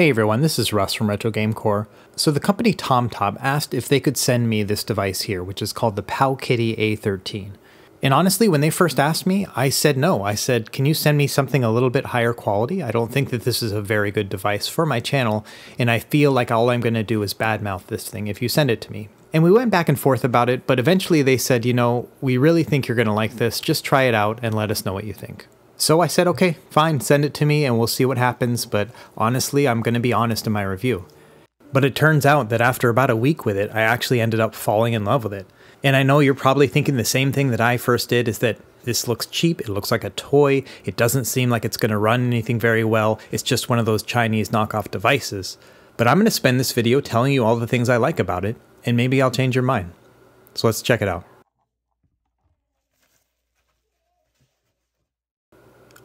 Hey everyone, this is Russ from Retro Game Corps. So the company TomTop asked if they could send me this device here, which is called the Powkiddy A13. And honestly, when they first asked me, I said no. I said, can you send me something a little bit higher quality? I don't think that this is a very good device for my channel, and I feel like all I'm going to do is badmouth this thing if you send it to me. And we went back and forth about it, but eventually they said, you know, we really think you're going to like this. Just try it out and let us know what you think. So I said, okay, fine, send it to me and we'll see what happens, but honestly, I'm going to be honest in my review. But it turns out that after about a week with it, I actually ended up falling in love with it. And I know you're probably thinking the same thing that I first did is that this looks cheap, it looks like a toy, it doesn't seem like it's going to run anything very well, it's just one of those Chinese knockoff devices. But I'm going to spend this video telling you all the things I like about it, and maybe I'll change your mind. So let's check it out.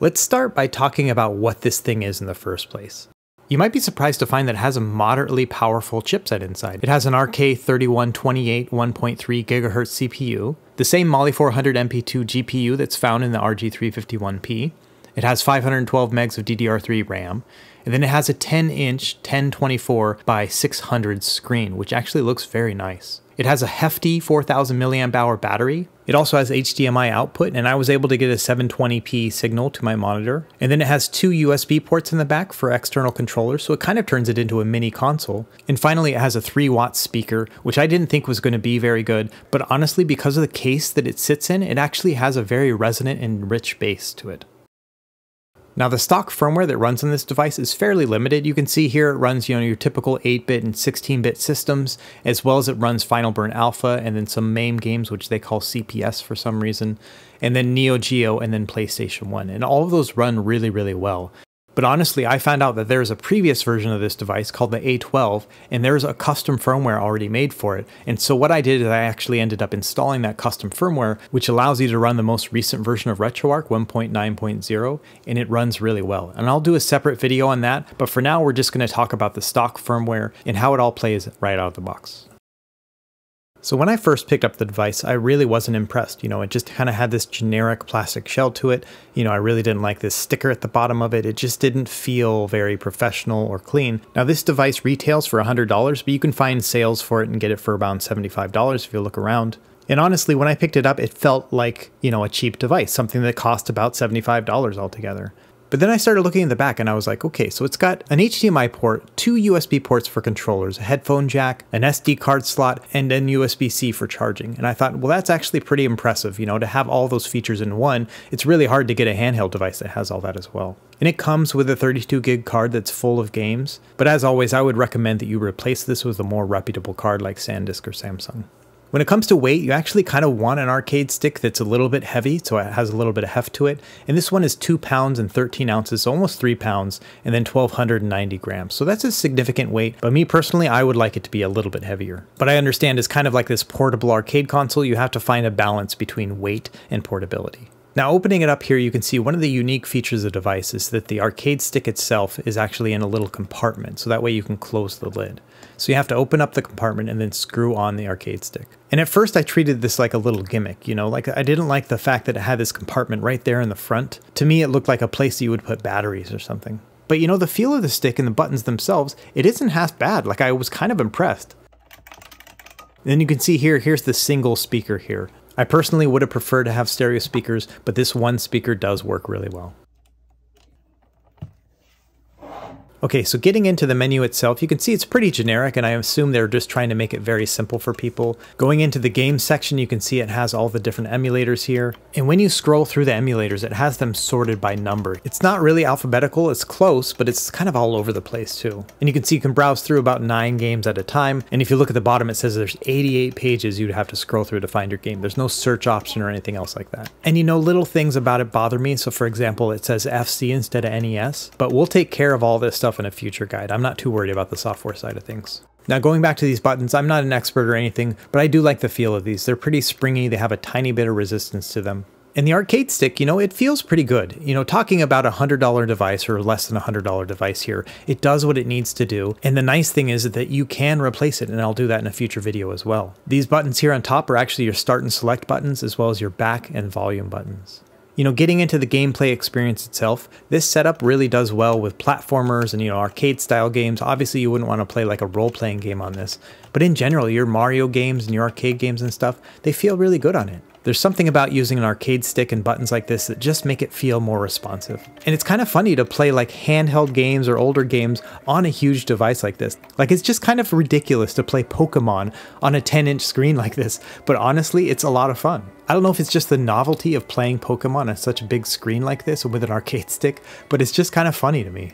Let's start by talking about what this thing is in the first place. You might be surprised to find that it has a moderately powerful chipset inside. It has an RK3128 1.3 GHz CPU, the same Mali 400 MP2 GPU that's found in the RG351P. It has 512 megs of DDR3 RAM, and then it has a 10 inch 1024 by 600 screen, which actually looks very nice. It has a hefty 4000 milliamp hour battery. It also has HDMI output, and I was able to get a 720p signal to my monitor. And then it has two USB ports in the back for external controllers, so it kind of turns it into a mini console. And finally, it has a 3 watt speaker, which I didn't think was going to be very good, but honestly, because of the case that it sits in, it actually has a very resonant and rich bass to it. Now the stock firmware that runs on this device is fairly limited. You can see here it runs you know your typical 8-bit and 16-bit systems, as well as it runs Final Burn Alpha and then some MAME games which they call CPS for some reason, and then Neo Geo and then PlayStation 1. And all of those run really, really well. But honestly, I found out that there's a previous version of this device called the A12, and there's a custom firmware already made for it. And so what I did is I actually ended up installing that custom firmware, which allows you to run the most recent version of RetroArch 1.9.0, and it runs really well. And I'll do a separate video on that, but for now we're just going to talk about the stock firmware and how it all plays right out of the box. So when I first picked up the device, I really wasn't impressed. You know, it just kind of had this generic plastic shell to it. You know, I really didn't like this sticker at the bottom of it. It just didn't feel very professional or clean. Now this device retails for $100, but you can find sales for it and get it for about $75 if you look around. And honestly, when I picked it up, it felt like, you know, a cheap device, something that cost about $75 altogether. But then I started looking in the back and I was like, okay, so it's got an HDMI port, two USB ports for controllers, a headphone jack, an SD card slot, and then USB-C for charging. And I thought, well, that's actually pretty impressive, you know, to have all those features in one. It's really hard to get a handheld device that has all that as well. And it comes with a 32 gig card that's full of games. But as always, I would recommend that you replace this with a more reputable card like SanDisk or Samsung. When it comes to weight, you actually kind of want an arcade stick that's a little bit heavy, so it has a little bit of heft to it. And this one is 2 pounds and 13 ounces, so almost 3 pounds, and then 1290 grams. So that's a significant weight, but me personally, I would like it to be a little bit heavier. But I understand it's kind of like this portable arcade console, you have to find a balance between weight and portability. Now opening it up here, you can see one of the unique features of the device is that the arcade stick itself is actually in a little compartment, so that way you can close the lid. So you have to open up the compartment and then screw on the arcade stick. And at first I treated this like a little gimmick, you know, like I didn't like the fact that it had this compartment right there in the front. To me, it looked like a place you would put batteries or something. But you know, the feel of the stick and the buttons themselves, it isn't half bad. Like I was kind of impressed. Then you can see here, here's the single speaker here. I personally would have preferred to have stereo speakers, but this one speaker does work really well. Okay, so getting into the menu itself, you can see it's pretty generic and I assume they're just trying to make it very simple for people. Going into the game section, you can see it has all the different emulators here. And when you scroll through the emulators, it has them sorted by number. It's not really alphabetical, it's close, but it's kind of all over the place too. And you can see you can browse through about nine games at a time. And if you look at the bottom, it says there's 88 pages you'd have to scroll through to find your game. There's no search option or anything else like that. And you know, little things about it bother me. So for example, it says FC instead of NES, but we'll take care of all this stuff stuff in a future guide. I'm not too worried about the software side of things. Now going back to these buttons, I'm not an expert or anything, but I do like the feel of these. They're pretty springy, they have a tiny bit of resistance to them. And the arcade stick, you know, it feels pretty good. You know, talking about a $100 device or less than a $100 device here, it does what it needs to do. And the nice thing is that you can replace it, and I'll do that in a future video as well. These buttons here on top are actually your start and select buttons, as well as your back and volume buttons. You know, getting into the gameplay experience itself, this setup really does well with platformers and, you know, arcade style games. Obviously, you wouldn't want to play like a role playing game on this, but in general, your Mario games and your arcade games and stuff, they feel really good on it. There's something about using an arcade stick and buttons like this that just make it feel more responsive. And it's kind of funny to play like handheld games or older games on a huge device like this. Like it's just kind of ridiculous to play Pokemon on a 10 inch screen like this, but honestly, it's a lot of fun. I don't know if it's just the novelty of playing Pokemon on such a big screen like this with an arcade stick, but it's just kind of funny to me.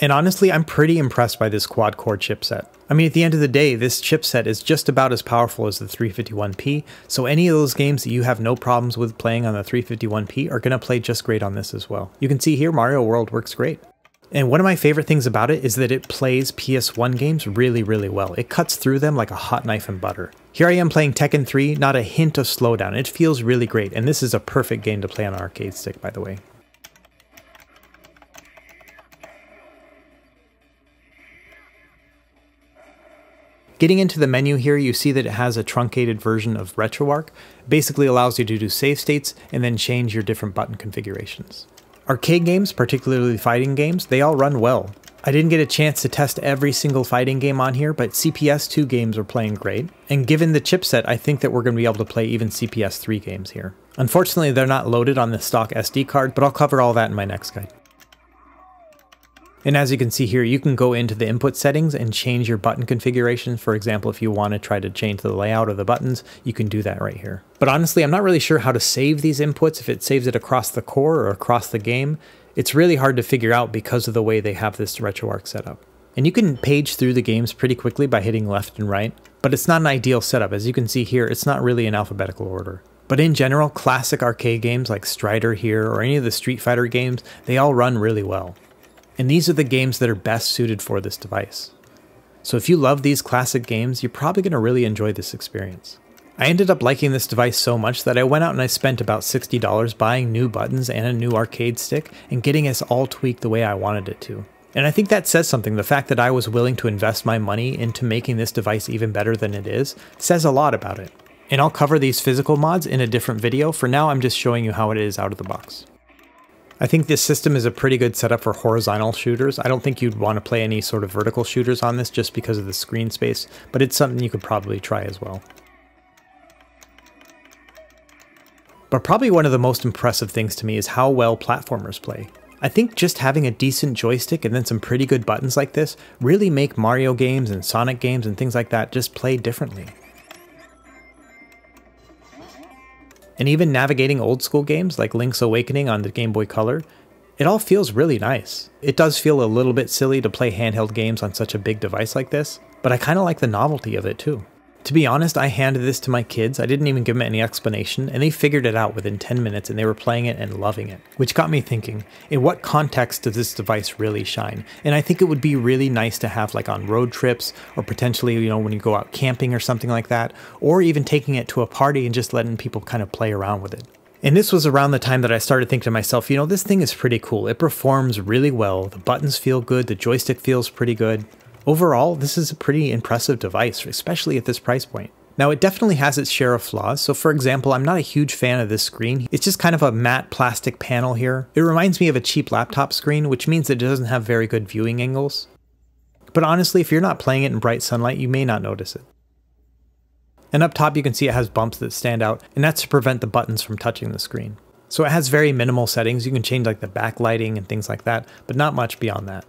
And honestly, I'm pretty impressed by this quad core chipset. I mean, at the end of the day, this chipset is just about as powerful as the 351P, so any of those games that you have no problems with playing on the 351P are to play just great on this as well. You can see here Mario World works great. And one of my favorite things about it is that it plays PS1 games really, really well. It cuts through them like a hot knife and butter. Here I am playing Tekken 3, not a hint of slowdown. It feels really great, and this is a perfect game to play on an arcade stick, by the way. Getting into the menu here, you see that it has a truncated version of RetroArch. Basically allows you to do save states and then change your different button configurations. Arcade games, particularly fighting games, they all run well. I didn't get a chance to test every single fighting game on here, but CPS 2 games are playing great. And given the chipset, I think that we're going to be able to play even CPS 3 games here. Unfortunately, they're not loaded on the stock SD card, but I'll cover all that in my next guide. And as you can see here, you can go into the input settings and change your button configuration. For example, if you want to try to change the layout of the buttons, you can do that right here. But honestly, I'm not really sure how to save these inputs, if it saves it across the core or across the game. It's really hard to figure out because of the way they have this RetroArch set up. And you can page through the games pretty quickly by hitting left and right, but it's not an ideal setup. As you can see here, it's not really in alphabetical order. But in general, classic arcade games like Strider here or any of the Street Fighter games, they all run really well. And these are the games that are best suited for this device. So if you love these classic games, you're probably going to really enjoy this experience. I ended up liking this device so much that I went out and I spent about $60 buying new buttons and a new arcade stick and getting us all tweaked the way I wanted it to. And I think that says something. The fact that I was willing to invest my money into making this device even better than it is says a lot about it. And I'll cover these physical mods in a different video. For now, I'm just showing you how it is out of the box. I think this system is a pretty good setup for horizontal shooters. I don't think you'd want to play any sort of vertical shooters on this just because of the screen space, but it's something you could probably try as well. But probably one of the most impressive things to me is how well platformers play. I think just having a decent joystick and then some pretty good buttons like this really make Mario games and Sonic games and things like that just play differently. And even navigating old school games like Link's Awakening on the Game Boy Color, it all feels really nice. It does feel a little bit silly to play handheld games on such a big device like this, but I kind of like the novelty of it too. To be honest, I handed this to my kids. I didn't even give them any explanation, and they figured it out within 10 minutes and they were playing it and loving it. Which got me thinking, in what context does this device really shine? And I think it would be really nice to have like on road trips or potentially, you know, when you go out camping or something like that, or even taking it to a party and just letting people kind of play around with it. And this was around the time that I started thinking to myself, you know, this thing is pretty cool. It performs really well. The buttons feel good. The joystick feels pretty good. Overall, this is a pretty impressive device, especially at this price point. Now it definitely has its share of flaws, so for example, I'm not a huge fan of this screen. It's just kind of a matte plastic panel here. It reminds me of a cheap laptop screen, which means it doesn't have very good viewing angles. But honestly, if you're not playing it in bright sunlight, you may not notice it. And up top you can see it has bumps that stand out, and that's to prevent the buttons from touching the screen. So it has very minimal settings, you can change like the backlighting and things like that, but not much beyond that.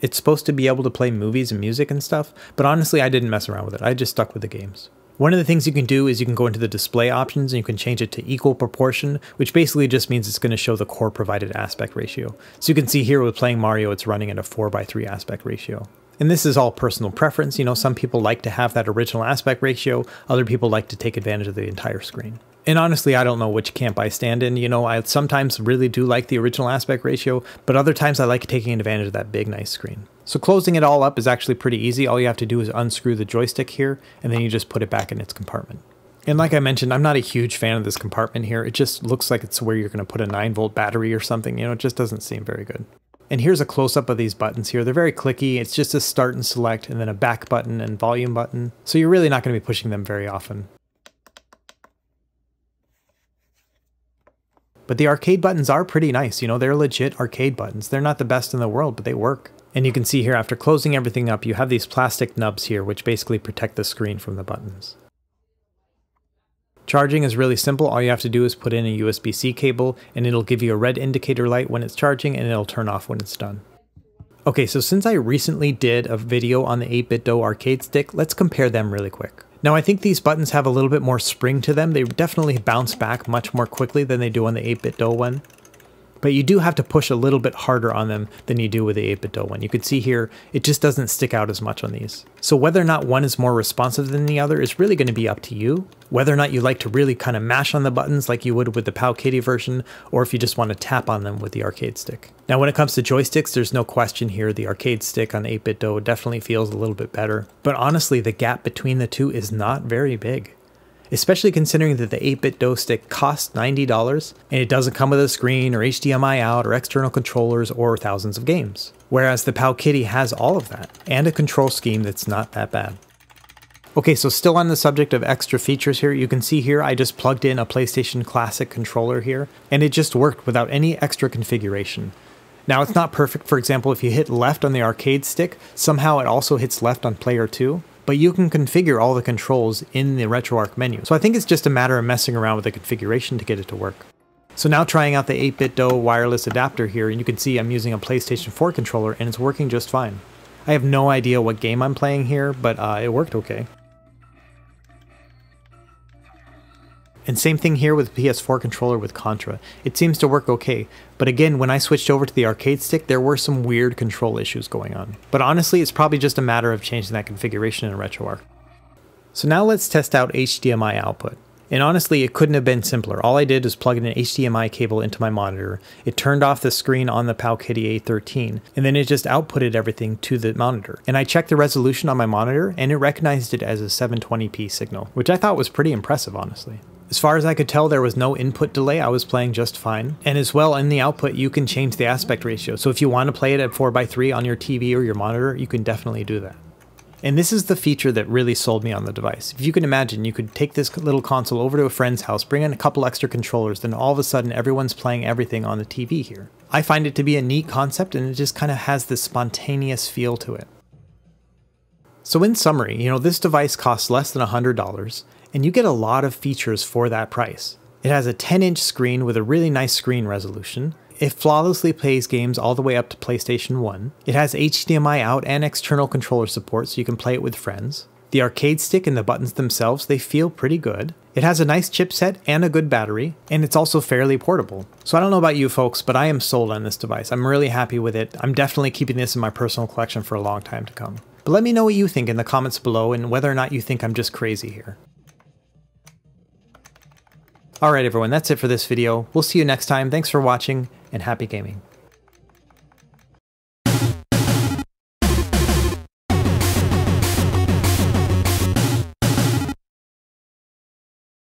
It's supposed to be able to play movies and music and stuff, but honestly, I didn't mess around with it. I just stuck with the games. One of the things you can do is you can go into the display options and you can change it to equal proportion, which basically just means it's going to show the core provided aspect ratio. So you can see here with playing Mario, it's running at a 4x3 aspect ratio. And this is all personal preference. You know, some people like to have that original aspect ratio, other people like to take advantage of the entire screen. And honestly, I don't know which camp I stand in. You know, I sometimes really do like the original aspect ratio, but other times I like taking advantage of that big, nice screen. So closing it all up is actually pretty easy. All you have to do is unscrew the joystick here, and then you just put it back in its compartment. And like I mentioned, I'm not a huge fan of this compartment here. It just looks like it's where you're going to put a 9 volt battery or something. You know, it just doesn't seem very good. And here's a close up of these buttons here. They're very clicky. It's just a start and select and then a back button and volume button. So you're really not going to be pushing them very often. But the arcade buttons are pretty nice, you know, they're legit arcade buttons. They're not the best in the world, but they work. And you can see here after closing everything up, you have these plastic nubs here which basically protect the screen from the buttons. Charging is really simple. All you have to do is put in a USB-C cable and it'll give you a red indicator light when it's charging and it'll turn off when it's done. Okay, so since I recently did a video on the 8BitDo arcade stick, let's compare them really quick. Now I think these buttons have a little bit more spring to them. They definitely bounce back much more quickly than they do on the 8BitDo one but you do have to push a little bit harder on them than you do with the 8BitDo one. You can see here, it just doesn't stick out as much on these. So whether or not one is more responsive than the other is really going to be up to you. Whether or not you like to really kind of mash on the buttons like you would with the Powkiddy version, or if you just want to tap on them with the arcade stick. Now when it comes to joysticks, there's no question here, the arcade stick on 8BitDo definitely feels a little bit better. But honestly, the gap between the two is not very big especially considering that the 8BitDo stick costs $90 and it doesn't come with a screen or HDMI out or external controllers or thousands of games. Whereas the Powkiddy has all of that and a control scheme that's not that bad. Okay, so still on the subject of extra features here, you can see here I just plugged in a PlayStation Classic controller here, and it just worked without any extra configuration. Now it's not perfect, for example, if you hit left on the arcade stick, somehow it also hits left on player 2, but you can configure all the controls in the RetroArch menu. So I think it's just a matter of messing around with the configuration to get it to work. So now trying out the 8BitDo wireless adapter here, and you can see I'm using a PlayStation 4 controller and it's working just fine. I have no idea what game I'm playing here, but uh, it worked okay. And same thing here with PS4 controller with Contra. It seems to work okay, but again, when I switched over to the arcade stick, there were some weird control issues going on. But honestly, it's probably just a matter of changing that configuration in RetroArch. So now let's test out HDMI output. And honestly, it couldn't have been simpler. All I did was plug in an HDMI cable into my monitor. It turned off the screen on the Powkiddy A13, and then it just outputted everything to the monitor. And I checked the resolution on my monitor, and it recognized it as a 720p signal, which I thought was pretty impressive, honestly. As far as I could tell, there was no input delay. I was playing just fine. And as well, in the output, you can change the aspect ratio. So if you want to play it at 4x3 on your TV or your monitor, you can definitely do that. And this is the feature that really sold me on the device. If you can imagine, you could take this little console over to a friend's house, bring in a couple extra controllers, then all of a sudden everyone's playing everything on the TV here. I find it to be a neat concept and it just kind of has this spontaneous feel to it. So in summary, you know, this device costs less than $100 and you get a lot of features for that price. It has a 10 inch screen with a really nice screen resolution. It flawlessly plays games all the way up to PlayStation 1. It has HDMI out and external controller support so you can play it with friends. The arcade stick and the buttons themselves, they feel pretty good. It has a nice chipset and a good battery, and it's also fairly portable. So I don't know about you folks, but I am sold on this device. I'm really happy with it. I'm definitely keeping this in my personal collection for a long time to come. But let me know what you think in the comments below and whether or not you think I'm just crazy here. Alright everyone, that's it for this video. We'll see you next time. Thanks for watching, and happy gaming.